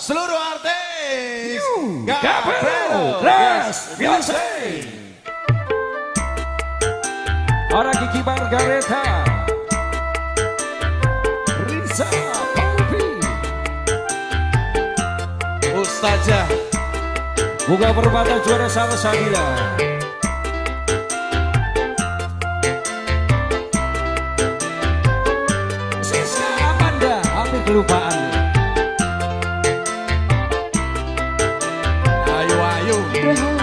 seluruh artis. Gabriel Les Beyonce. Orang Kiki Margareta. Risa Pompi Ustazah. Buka perbatas juara sama Sabila. Siska Amanda Hampir kelupaan. Your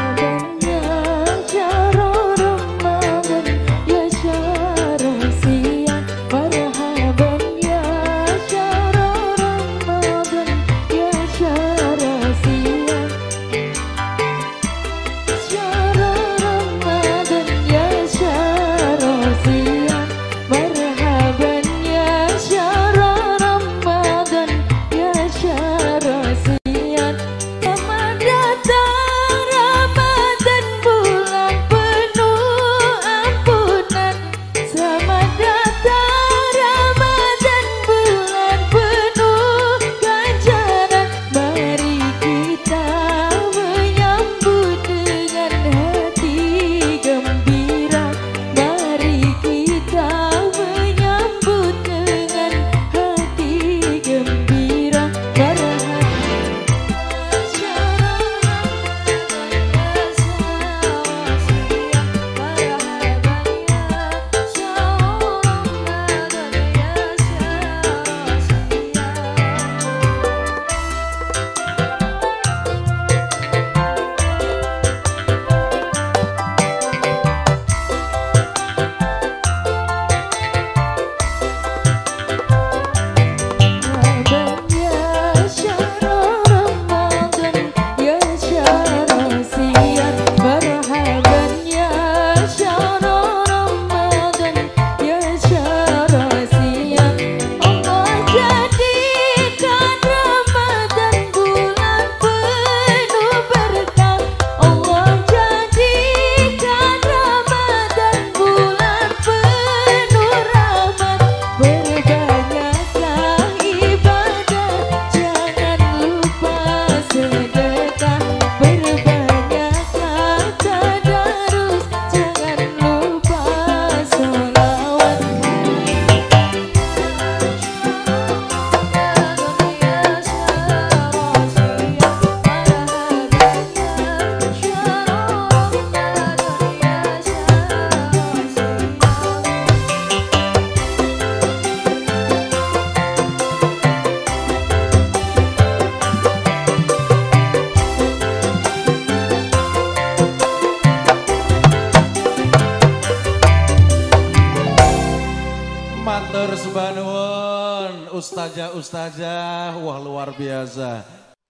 saja. Wah luar biasa.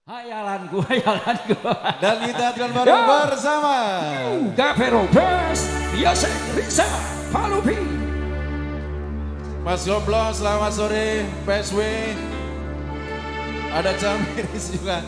Hayalanku, hayalanku. Dan kita akan baru bersama. Gavero Best, Yosef iya, Risa, Palupi. Mas Goblo selamat sore. PSW. Ada Camiris juga.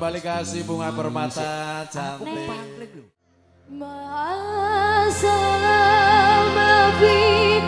Kasih bunga permata cantik. Ma'asalam fi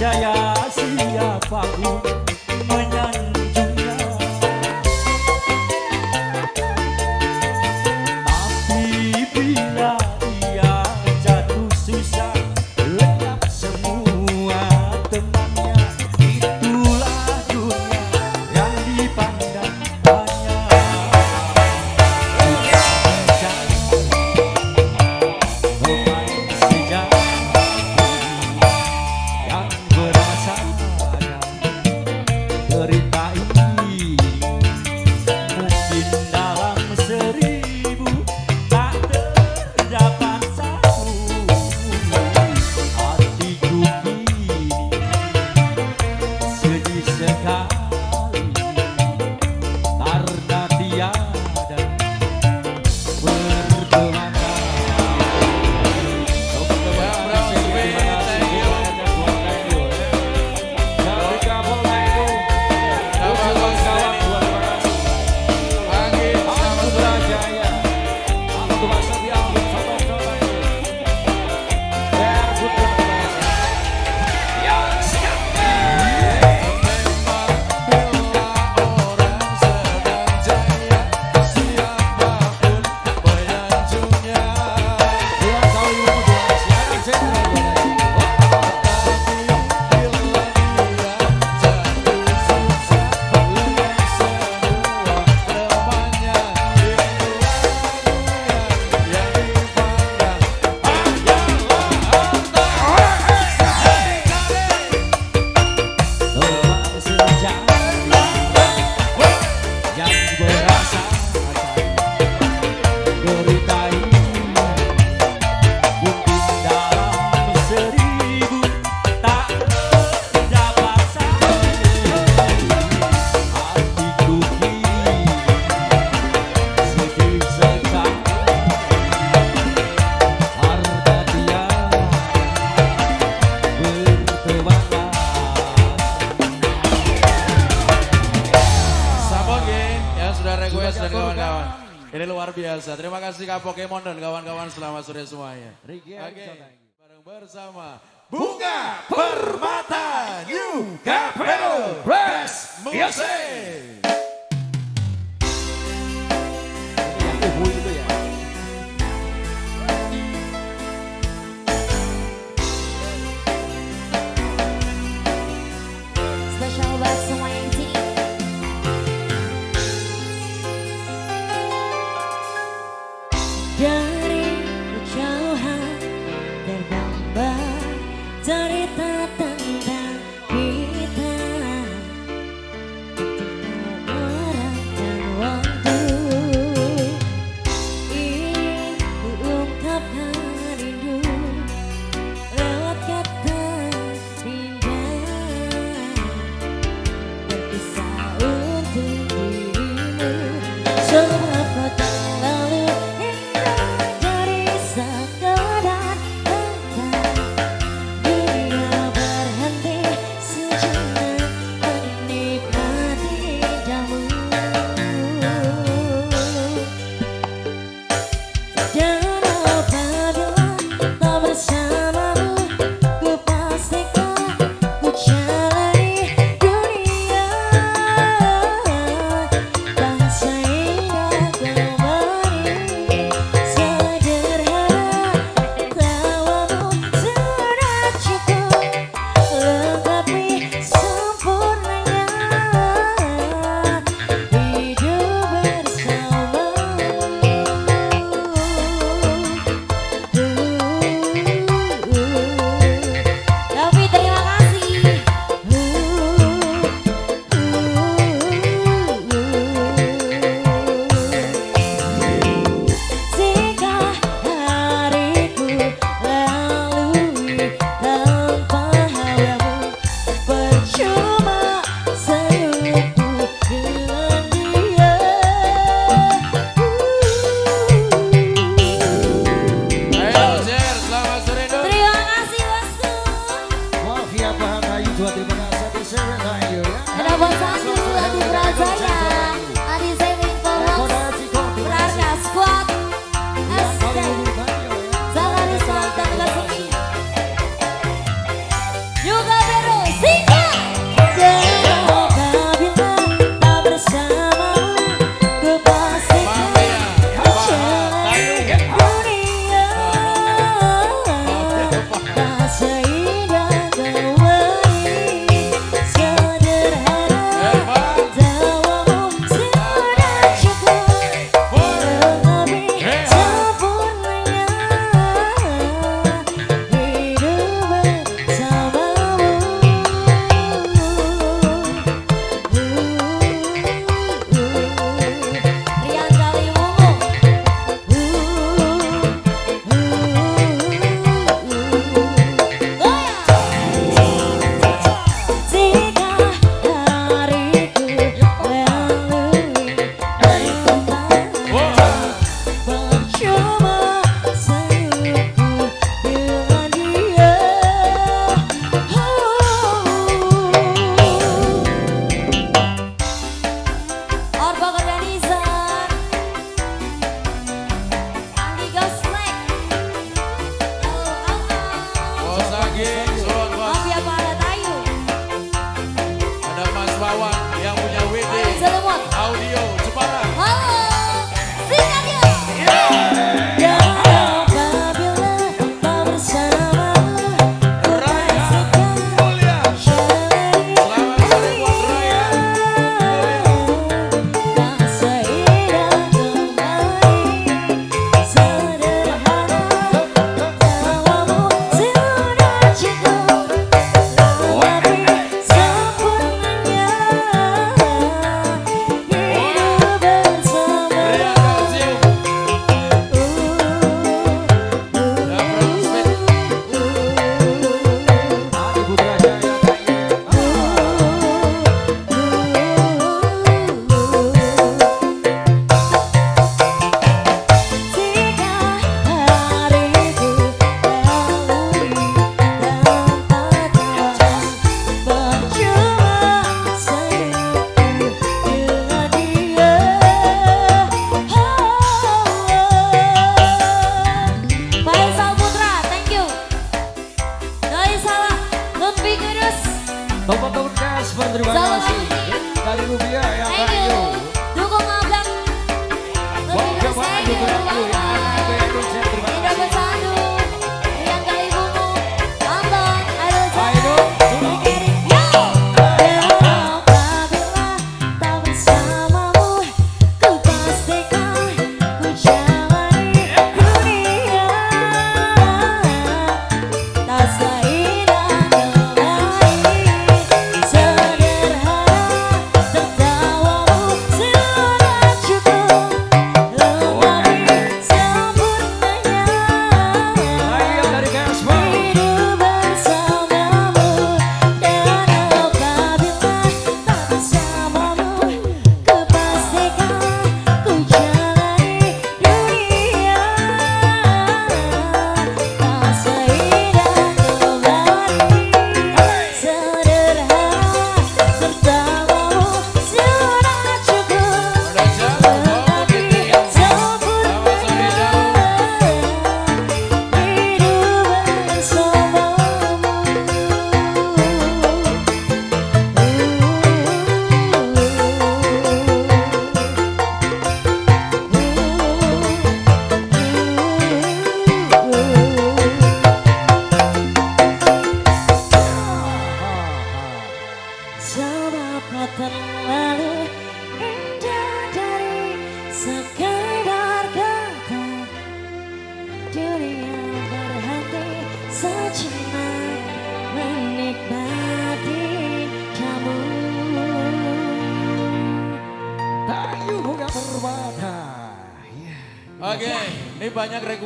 jaya siya faku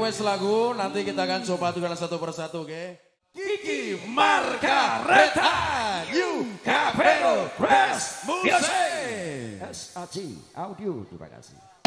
request lagu, nanti kita akan coba dengan satu persatu, oke? Okay? Kiki Margareta, You Capero Press Music. SAC Audio, terima kasih.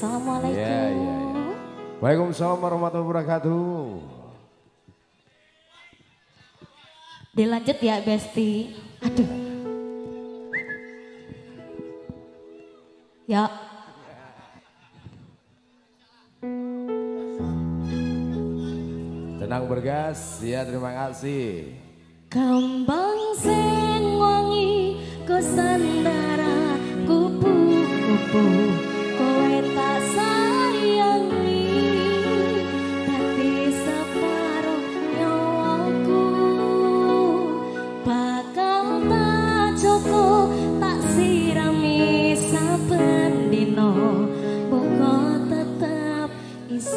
Assalamualaikum. Ya, ya, ya. Waalaikumsalam warahmatullahi wabarakatuh. Dilanjut ya Besti. Aduh. Ya. Tenang bergas, ya terima kasih. Kambang sing wangi kosandara kupu-kupu kowe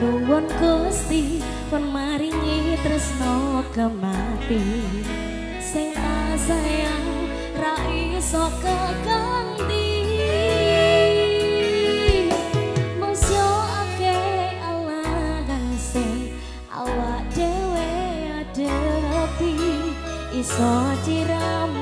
nuwun gusti kon maringi tresno kemati. Sing sayang ra iso kekanti iso tiramu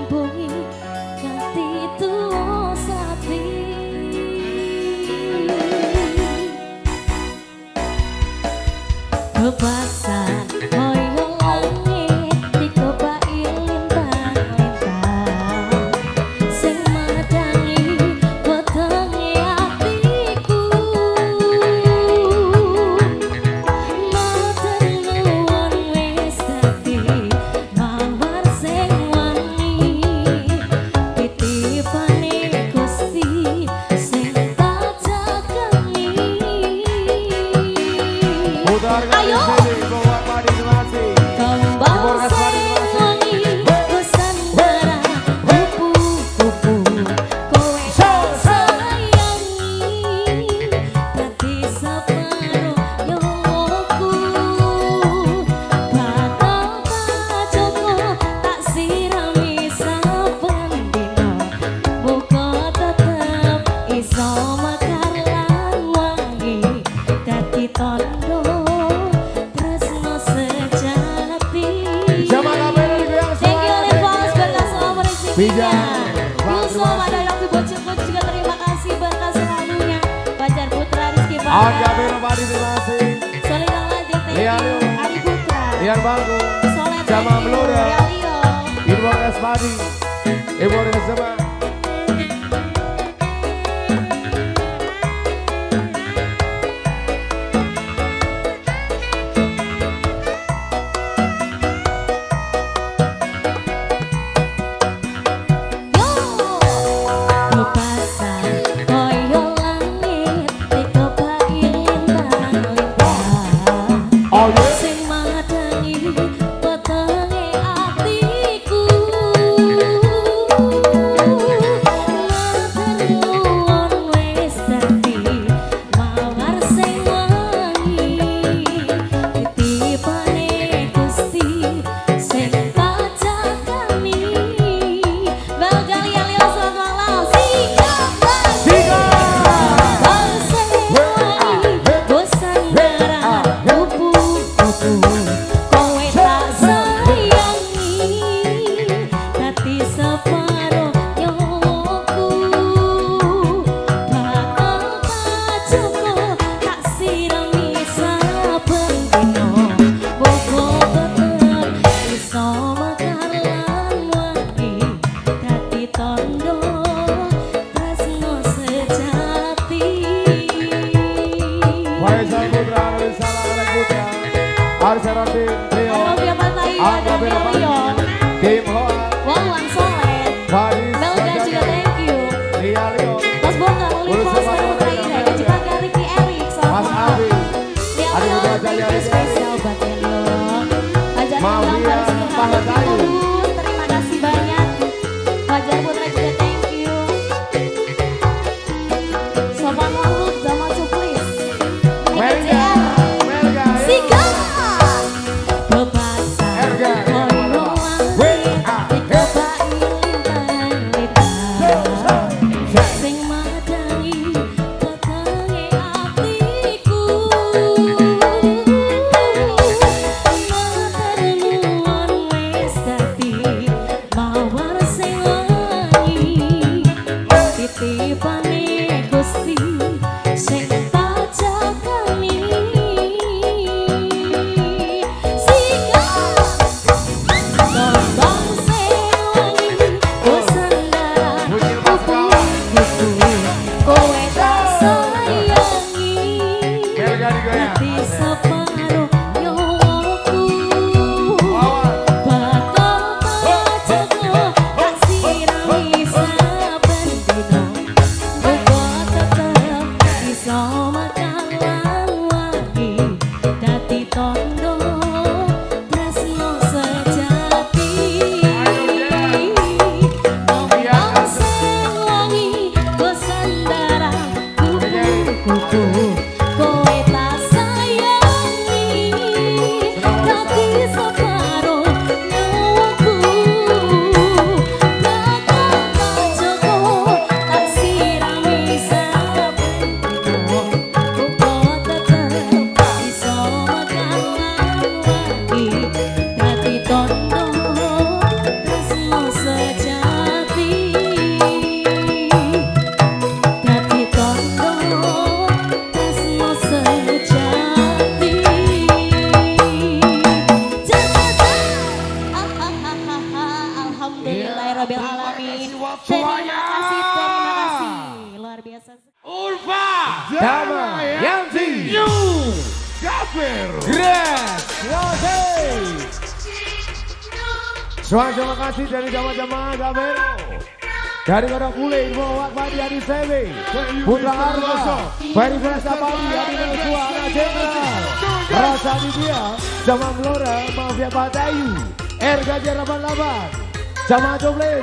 Jamaah Joblis.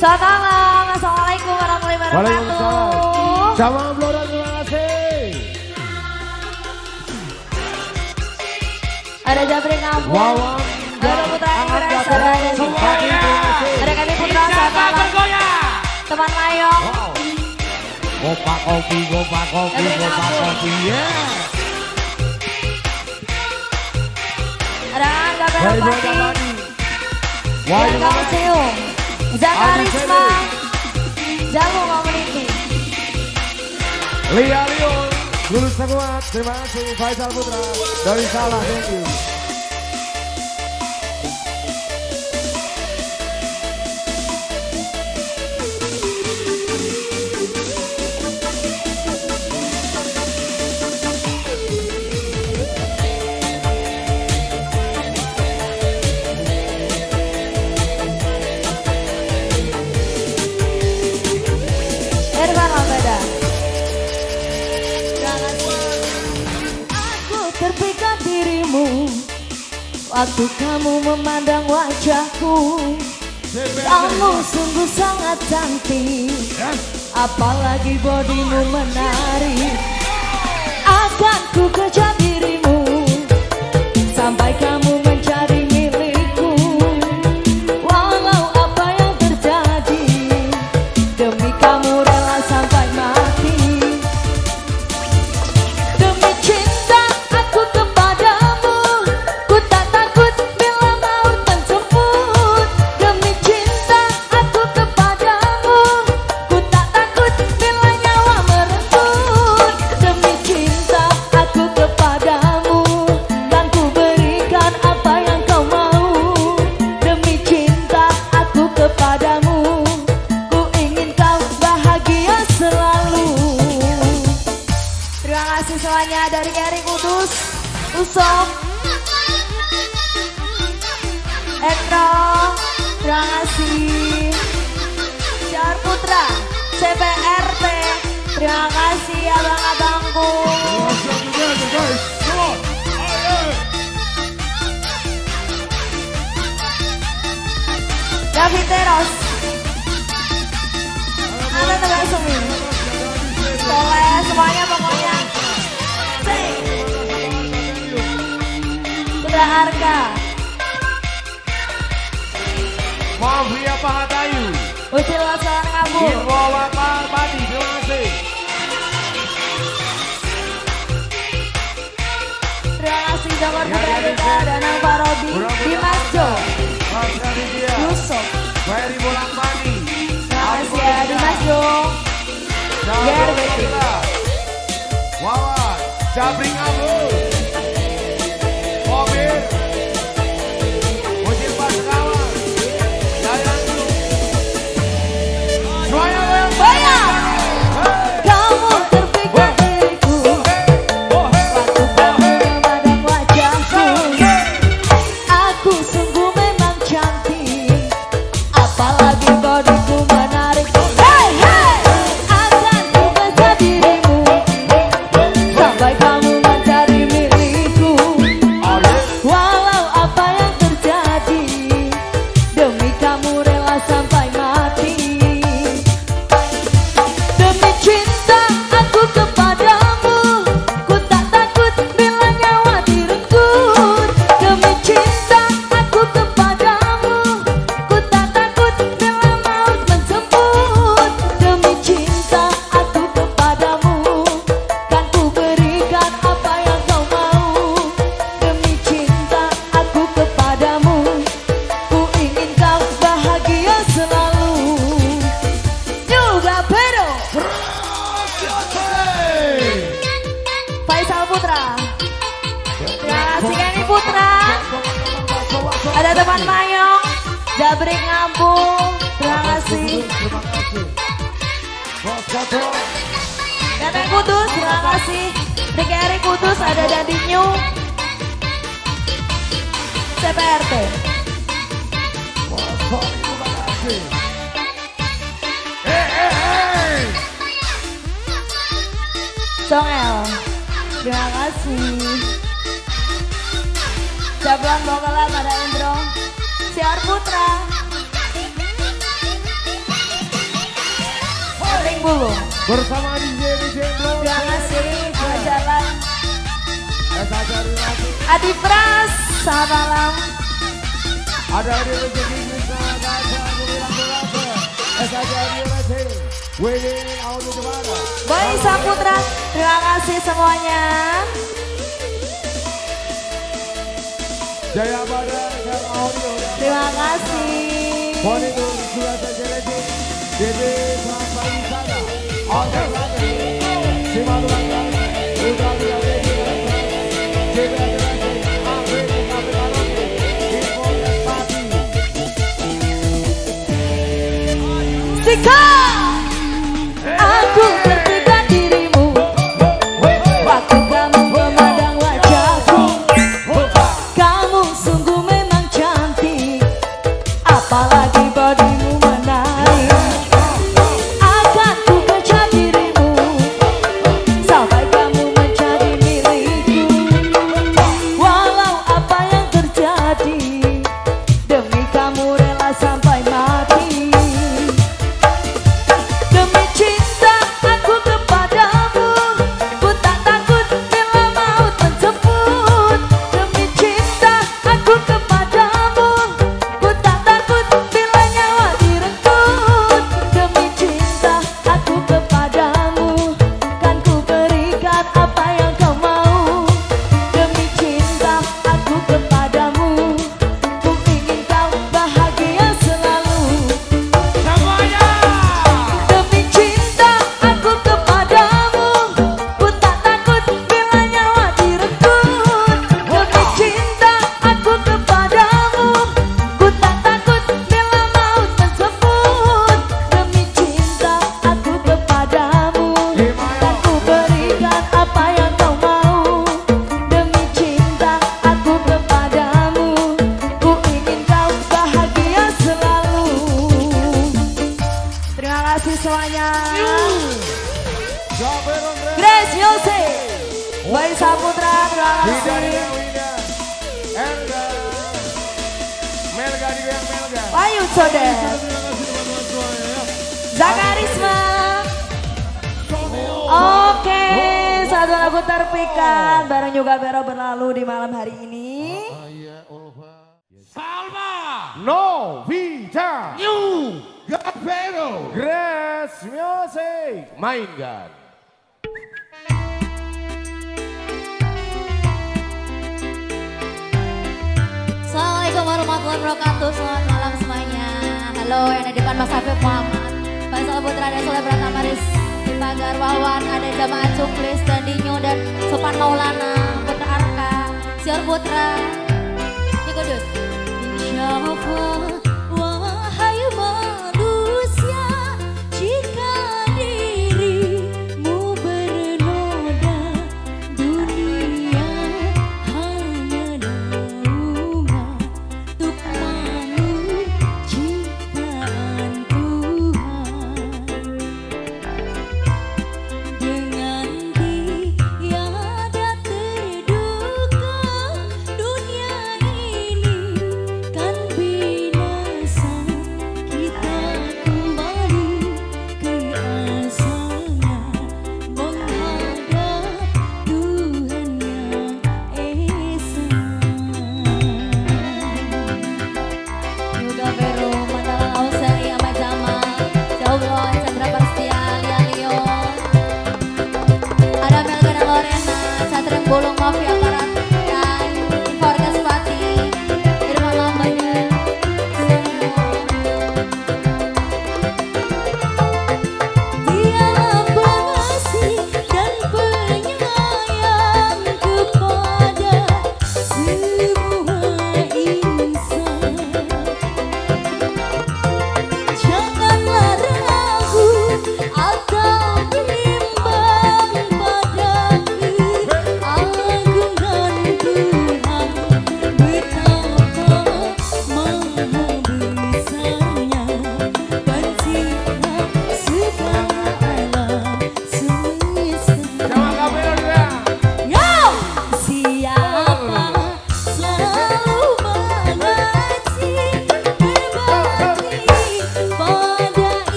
Selamat malam. Assalamualaikum warahmatullahi wabarakatuh. Waalaikumsalam. Jamaah Blora terima kasih. Ada Jabri Kampung. Wawang. Ada Putra Indra Sabana Semuanya. Ada kami Putra Sabana. Teman Mayong. Gopak kopi, gopak kopi, gopak kopi. ya. Ada Angga Belopati. Welcome Museum Zakarisma Jago Community Lia Lion Lulus Nakuat Terima kasih Faisal Putra Dari Salah Thank you Waktu kamu memandang wajahku. Kamu sungguh sangat cantik. Ya. Apalagi bodimu menarik Akan ku kejar dirimu. Sampaikan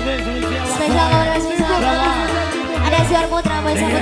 Spesial kolaborasi sama ada Sior Putra, Boy sama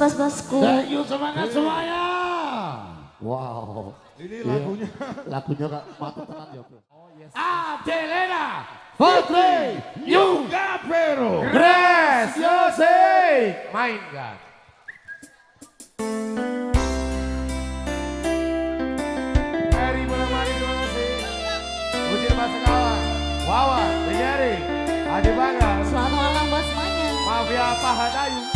mas-masku. Thank you semangat semuanya. Wow. Ini lagunya. Lagunya kak mata tenang ya bro. Adelena Putri Yuga Pero. Grace Yosei. Mainkan. Eri menemani terima kasih. Wawa, Adi Bangga, Selamat malam buat semuanya. Mafia Pahadayu.